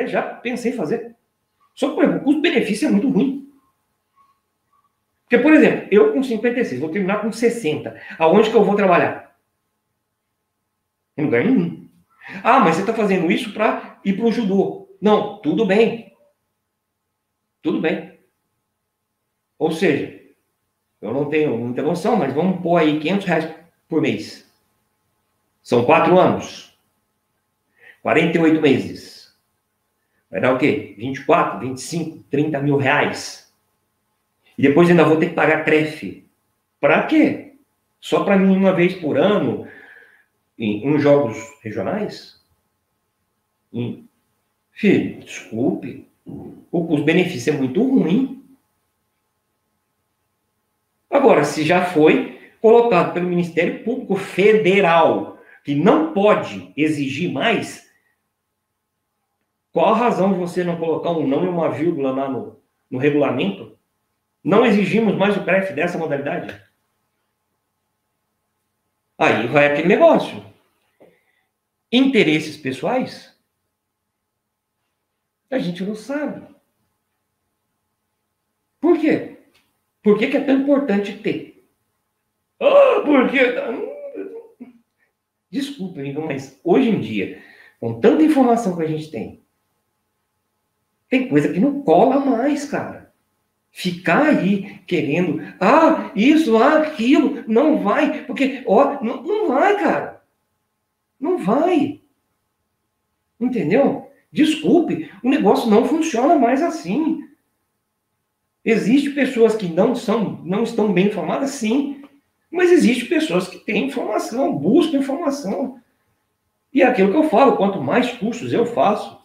até já pensei em fazer. Só que, o custo-benefício é muito ruim. Porque, por exemplo, eu com 56, vou terminar com 60. Aonde que eu vou trabalhar? Em lugar nenhum. Ah, mas você está fazendo isso para ir para o judô. Não, tudo bem. Tudo bem. Ou seja, eu não tenho muita noção, mas vamos pôr aí 500 reais por mês. São quatro anos. 48 meses. Vai dar o quê? 24, 25, 30 mil reais. E depois ainda vou ter que pagar crefe. Para quê? Só para mim uma vez por ano em, em jogos regionais? Em... Filho, desculpe. O custo-benefício é muito ruim. Agora, se já foi colocado pelo Ministério Público Federal que não pode exigir mais, qual a razão de você não colocar um não e uma vírgula lá no, no regulamento? Não exigimos mais o CREF dessa modalidade? Aí vai aquele negócio. Interesses pessoais? A gente não sabe. Por quê? Por que, que é tão importante ter? Ah, por quê? Desculpa, amigo, mas hoje em dia, com tanta informação que a gente tem, tem coisa que não cola mais, cara. Ficar aí querendo, ah, isso, ah, aquilo, não vai, porque, ó, não, não vai, cara. Não vai. Entendeu? Desculpe, o negócio não funciona mais assim. Existem pessoas que não são, não estão bem informadas, sim, mas existem pessoas que têm informação, buscam informação. E é aquilo que eu falo, quanto mais cursos eu faço,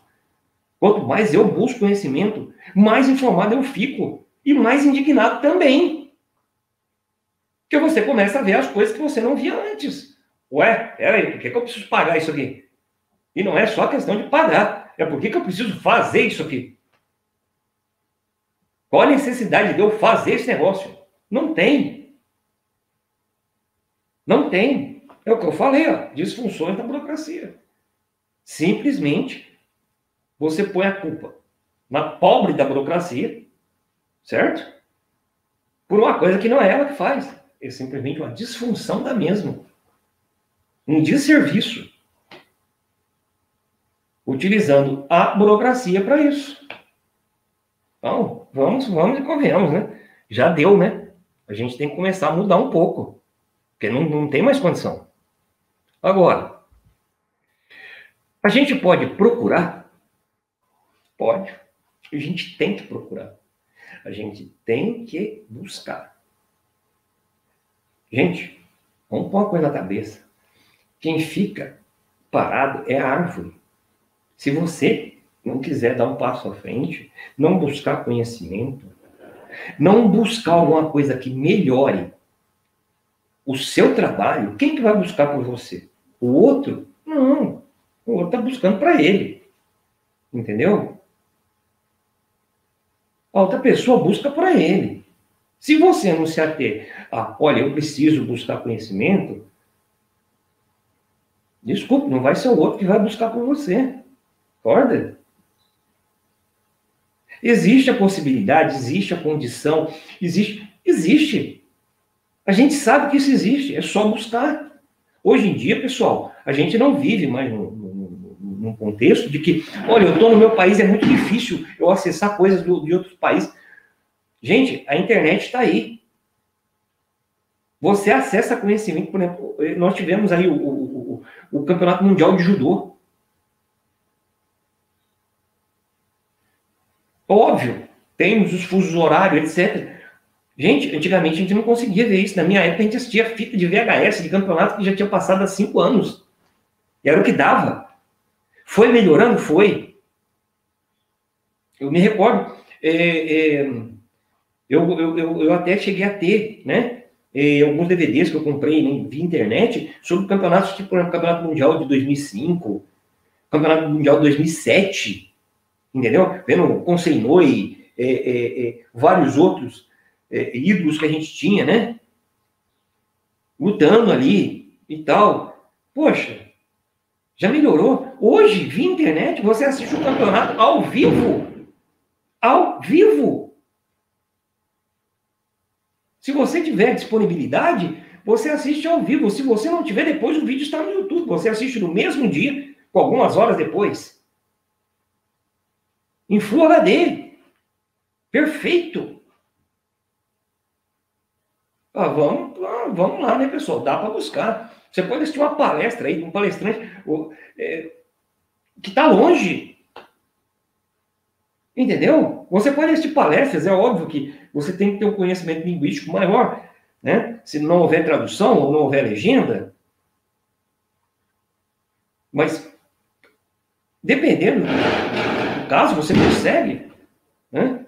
quanto mais eu busco conhecimento, mais informado eu fico e mais indignado também. Porque você começa a ver as coisas que você não via antes. Ué, peraí, por que, que eu preciso pagar isso aqui? E não é só questão de pagar, é por que, que eu preciso fazer isso aqui? Qual a necessidade de eu fazer esse negócio? Não tem. Não tem. É o que eu falei, ó, disfunções da burocracia. Simplesmente você põe a culpa na pobre da burocracia, certo? Por uma coisa que não é ela que faz. É simplesmente uma disfunção da mesma. Um desserviço. Utilizando a burocracia para isso. Então, vamos, vamos e convenhamos, né? Já deu, né? A gente tem que começar a mudar um pouco. Porque não, não tem mais condição. Agora, a gente pode procurar Pode. A gente tem que procurar. A gente tem que buscar. Gente, vamos pôr uma coisa na cabeça. Quem fica parado é a árvore. Se você não quiser dar um passo à frente, não buscar conhecimento, não buscar alguma coisa que melhore o seu trabalho, quem que vai buscar por você? O outro? Não. O outro está buscando para ele. Entendeu? A outra pessoa busca para ele. Se você não se ater a, olha, eu preciso buscar conhecimento, desculpe, não vai ser o outro que vai buscar por você. Concorda? Existe a possibilidade, existe a condição, existe, existe. A gente sabe que isso existe, é só buscar. Hoje em dia, pessoal, a gente não vive mais no, num contexto de que, olha, eu estou no meu país, é muito difícil eu acessar coisas do, de outros países. Gente, a internet está aí. Você acessa conhecimento, por exemplo, nós tivemos aí o, o, o, o Campeonato Mundial de Judô. Óbvio, temos os fusos horários, etc. Gente, antigamente a gente não conseguia ver isso. Na minha época a gente assistia fita de VHS de campeonato que já tinha passado há cinco anos. E era o que dava. Foi melhorando? Foi. Eu me recordo, é, é, eu, eu, eu, eu, até cheguei a ter, né? É, alguns DVDs que eu comprei né, via internet sobre campeonatos, tipo, por exemplo, Campeonato Mundial de 2005, Campeonato Mundial de 2007, entendeu? Vendo Conseinoi, é, é, é, vários outros ídolos que a gente tinha, né? Lutando ali e tal. Poxa, já melhorou. Hoje, via internet, você assiste o campeonato ao vivo. Ao vivo. Se você tiver disponibilidade, você assiste ao vivo. Se você não tiver, depois o vídeo está no YouTube. Você assiste no mesmo dia, com algumas horas depois. Em Full HD. Perfeito. Ah, vamos, ah, vamos lá, né, pessoal? Dá para buscar. Você pode assistir uma palestra aí um palestrante é, que está longe. Entendeu? Você pode assistir palestras, é óbvio que você tem que ter um conhecimento linguístico maior, né? Se não houver tradução ou não houver legenda. Mas, dependendo do caso, você consegue, né?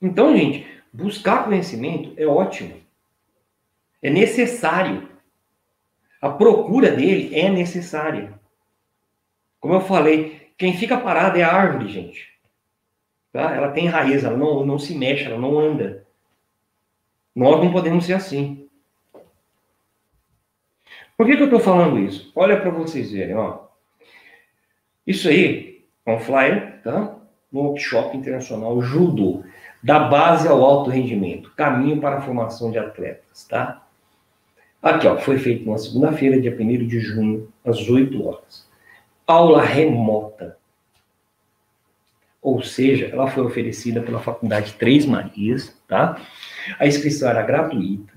Então, gente, buscar conhecimento é ótimo. É necessário. A procura dele é necessária. Como eu falei, quem fica parado é a árvore, gente. Tá? Ela tem raiz, ela não, não se mexe, ela não anda. Nós não podemos ser assim. Por que, que eu estou falando isso? Olha para vocês verem. Ó. Isso aí é um flyer tá? no workshop internacional Judo, da base ao alto rendimento, caminho para a formação de atletas. Tá? Aqui, ó, foi feito na segunda-feira, dia 1 de junho, às 8 horas. Aula remota. Ou seja, ela foi oferecida pela Faculdade Três Marias, tá? A inscrição era gratuita.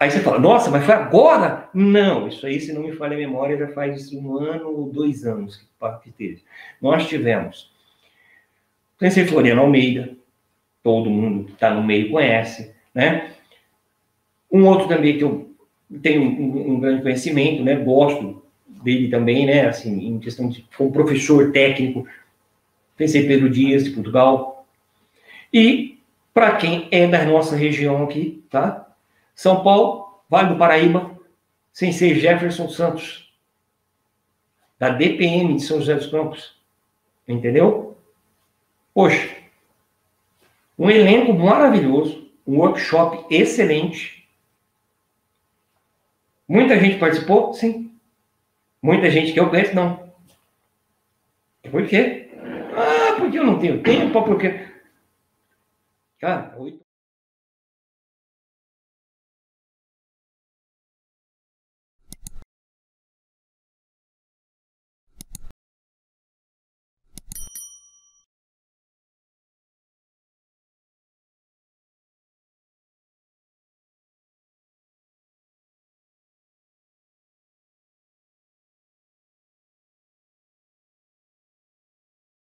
Aí você fala, nossa, mas foi agora? Não, isso aí, se não me falha a memória, já faz um ano ou dois anos que teve. Nós tivemos Princesa Floriano Almeida, todo mundo que está no meio conhece, né? Um outro também que eu tenho um, um, grande conhecimento, né? Gosto dele também, né? Assim, em questão de como professor técnico, pensei Pedro Dias de Portugal. E para quem é da nossa região aqui, tá? São Paulo, Vale do Paraíba, sem ser Jefferson Santos, da DPM de São José dos Campos, entendeu? Poxa, um elenco maravilhoso, um workshop excelente Muita gente participou? Sim. Muita gente que eu conheço, não. Por quê? Ah, porque eu não tenho tempo, porque. Cara, oito.